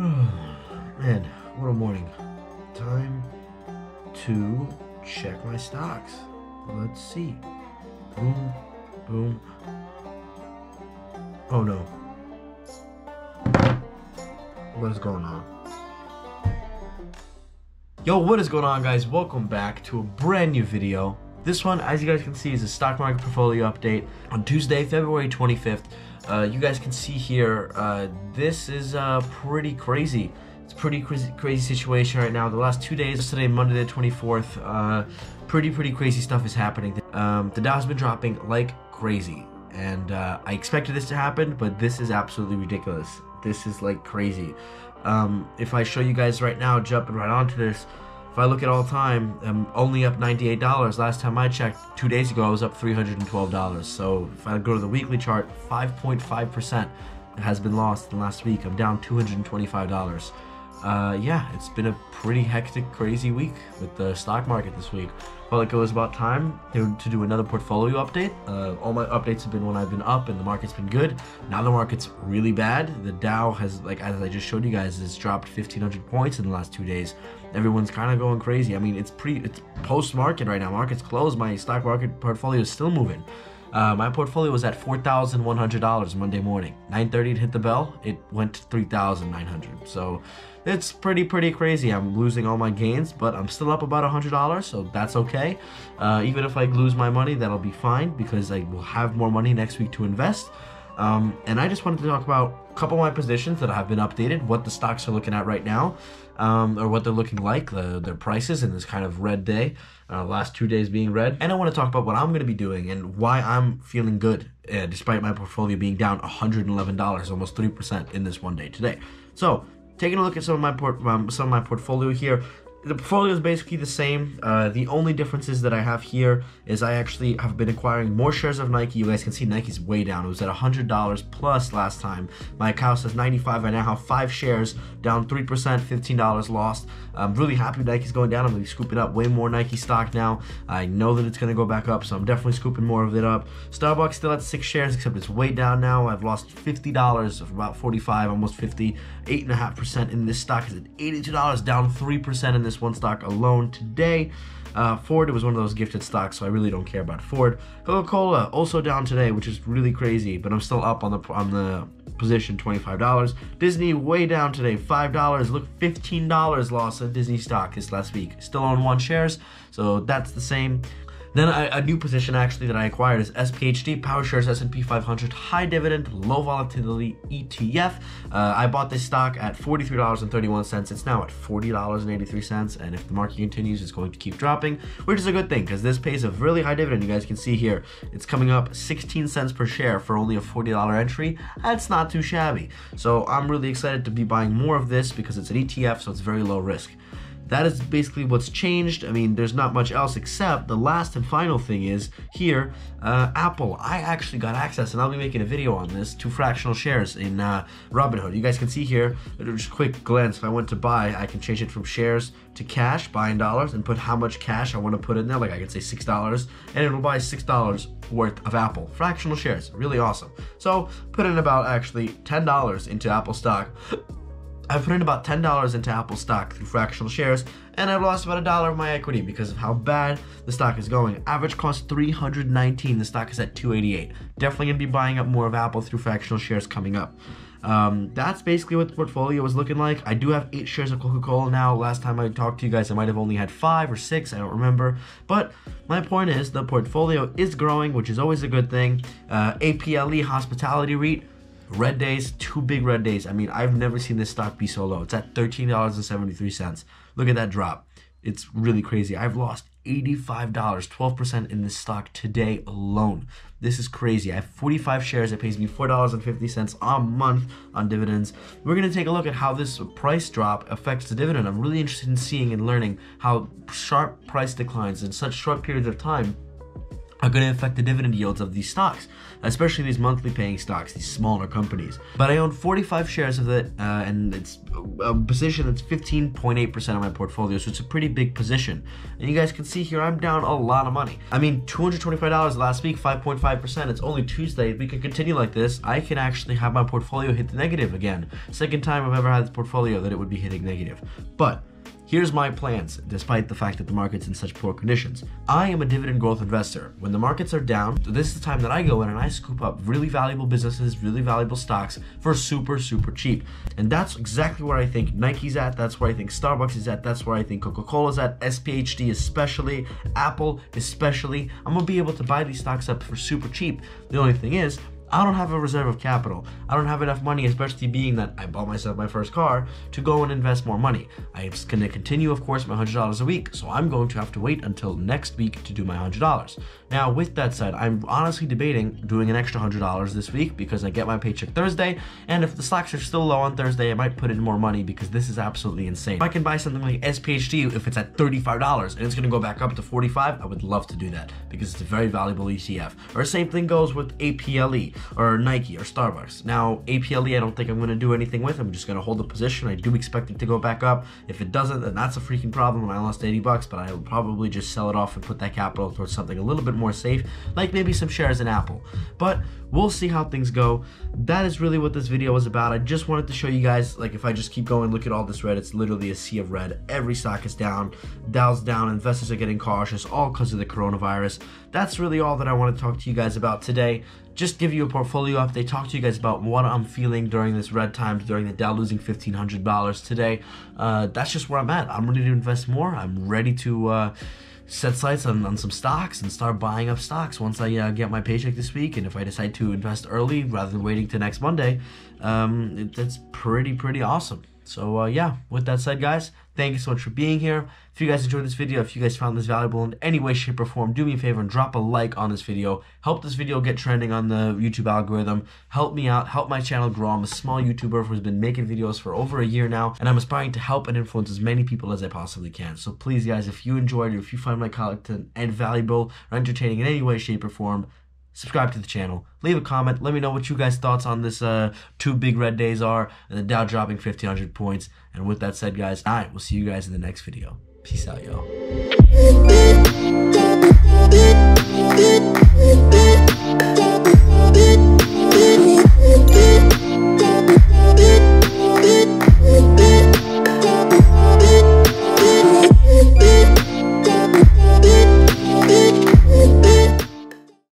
Man, what a morning. Time to check my stocks. Let's see. Boom, boom. Oh no. What is going on? Yo, what is going on guys? Welcome back to a brand new video. This one, as you guys can see, is a stock market portfolio update on Tuesday, February 25th. Uh, you guys can see here, uh, this is uh, pretty crazy. It's pretty crazy, crazy situation right now. The last two days, today, Monday the 24th, uh, pretty, pretty crazy stuff is happening. Um, the Dow's been dropping like crazy. And uh, I expected this to happen, but this is absolutely ridiculous. This is like crazy. Um, if I show you guys right now, jumping right onto this, if I look at all time, I'm only up $98. Last time I checked, two days ago, I was up $312. So if I go to the weekly chart, 5.5% has been lost in the last week. I'm down $225. Uh, yeah, it's been a pretty hectic, crazy week with the stock market this week. Like it was about time to, do another portfolio update. Uh, all my updates have been when I've been up and the market's been good. Now the market's really bad. The Dow has, like as I just showed you guys, has dropped 1,500 points in the last two days. Everyone's kind of going crazy. I mean, it's pre, it's post market right now. Market's closed. My stock market portfolio is still moving. Uh, my portfolio was at $4,100 Monday morning. 9.30 it hit the bell, it went to 3,900. So it's pretty, pretty crazy. I'm losing all my gains, but I'm still up about $100, so that's okay. Uh, even if I lose my money, that'll be fine because I will have more money next week to invest. Um, and I just wanted to talk about a couple of my positions that have been updated, what the stocks are looking at right now, um, or what they're looking like, the, their prices in this kind of red day, uh, last two days being red. And I want to talk about what I'm going to be doing and why I'm feeling good, uh, despite my portfolio being down $111, almost 3% in this one day today. So, taking a look at some of my port, um, some of my portfolio here the portfolio is basically the same. Uh, the only differences that I have here is I actually have been acquiring more shares of Nike. You guys can see Nike's way down. It was at $100 plus last time. My account says 95. I now have five shares, down 3%, $15 lost. I'm really happy Nike's going down. I'm going to be scooping up way more Nike stock now. I know that it's going to go back up, so I'm definitely scooping more of it up. Starbucks still at six shares, except it's way down now. I've lost $50 of about 45, almost 50, 8.5% in this stock is at $82, down 3% in this this one stock alone today. Uh, Ford, it was one of those gifted stocks, so I really don't care about Ford. Coca-Cola also down today, which is really crazy, but I'm still up on the on the position, $25. Disney way down today, $5. Look, $15 loss of Disney stock this last week. Still on one shares, so that's the same. Then a, a, new position actually that I acquired is SPHD, PowerShares S&P 500 High Dividend Low Volatility ETF. Uh, I bought this stock at $43.31. It's now at $40.83. And if the market continues, it's going to keep dropping, which is a good thing because this pays a really high dividend. You guys can see here, it's coming up 16 cents per share for only a $40 entry. That's not too shabby. So I'm really excited to be buying more of this because it's an ETF, so it's very low risk that is basically what's changed. I mean, there's not much else except the last and final thing is here, uh, Apple. I actually got access, and I'll be making a video on this, to fractional shares in uh, Robinhood. You guys can see here, just a quick glance, if I went to buy, I can change it from shares to cash, buying dollars, and put how much cash I want to put in there. Like I could say $6, and it'll buy $6 worth of Apple. Fractional shares, really awesome. So put in about actually $10 into Apple stock. I put in about $10 into Apple stock through fractional shares, and I've lost about a dollar of my equity because of how bad the stock is going. Average cost 319. The stock is at 288. Definitely gonna be buying up more of Apple through fractional shares coming up. Um, that's basically what the portfolio was looking like. I do have eight shares of Coca-Cola now. Last time I talked to you guys, I might have only had five or six. I don't remember. But my point is the portfolio is growing, which is always a good thing. Uh, Apple Hospitality REIT Red days, two big red days. I mean, I've never seen this stock be so low. It's at $13.73. Look at that drop. It's really crazy. I've lost $85, 12% in this stock today alone. This is crazy. I have 45 shares. It pays me $4.50 a month on dividends. We're going to take a look at how this price drop affects the dividend. I'm really interested in seeing and learning how sharp price declines in such short periods of time are going to affect the dividend yields of these stocks, especially these monthly paying stocks, these smaller companies. But I own 45 shares of it, uh, and it's a position that's 15.8% of my portfolio, so it's a pretty big position. And you guys can see here, I'm down a lot of money. I mean, $225 last week, 5.5%. It's only Tuesday. If we can continue like this, I can actually have my portfolio hit the negative again. Second time I've ever had this portfolio that it would be hitting negative. But Here's my plans, despite the fact that the market's in such poor conditions. I am a dividend growth investor. When the markets are down, this is the time that I go in and I scoop up really valuable businesses, really valuable stocks for super, super cheap. And that's exactly where I think Nike's at, that's where I think Starbucks is at, that's where I think Coca-Cola's at, SPHD especially, Apple especially. I'm gonna be able to buy these stocks up for super cheap. The only thing is, I don't have a reserve of capital. I don't have enough money, especially being that I bought myself my first car, to go and invest more money. I'm going to continue, of course, my $100 a week, so I'm going to have to wait until next week to do my $100. Now, with that said, I'm honestly debating doing an extra $100 this week because I get my paycheck Thursday, and if the stocks are still low on Thursday, I might put in more money because this is absolutely insane. If I can buy something like SPHD if it's at $35 and it's going to go back up to 45, I would love to do that because it's a very valuable ETF. Or same thing goes with APLE or Nike or Starbucks. Now, APLE, I don't think I'm going to do anything with. I'm just going to hold the position. I do expect it to go back up. If it doesn't, then that's a freaking problem and I lost 80 bucks, but I will probably just sell it off and put that capital towards something a little bit more safe, like maybe some shares in Apple. But we'll see how things go. That is really what this video was about. I just wanted to show you guys, like if I just keep going, look at all this red, it's literally a sea of red. Every stock is down, Dow's down, investors are getting cautious, all because of the coronavirus. That's really all that I want to talk to you guys about today just give you a portfolio update, talk to you guys about what I'm feeling during this red times, during the Dow losing $1,500 today. Uh, that's just where I'm at. I'm ready to invest more. I'm ready to uh, set sights on, on some stocks and start buying up stocks once I uh, get my paycheck this week. And if I decide to invest early rather than waiting to next Monday, um, it, that's pretty, pretty awesome. So uh, yeah, with that said, guys, thank you so much for being here. If you guys enjoyed this video, if you guys found this valuable in any way, shape, or form, do me a favor and drop a like on this video. Help this video get trending on the YouTube algorithm. Help me out, help my channel grow. I'm a small YouTuber who's been making videos for over a year now, and I'm aspiring to help and influence as many people as I possibly can. So please, guys, if you enjoyed or if you find my content and valuable or entertaining in any way, shape, or form, subscribe to the channel, leave a comment, let me know what you guys' thoughts on this uh, two big red days are, and the Dow dropping 1,500 points. And with that said, guys, I will see you guys in the next video. Peace out, y'all.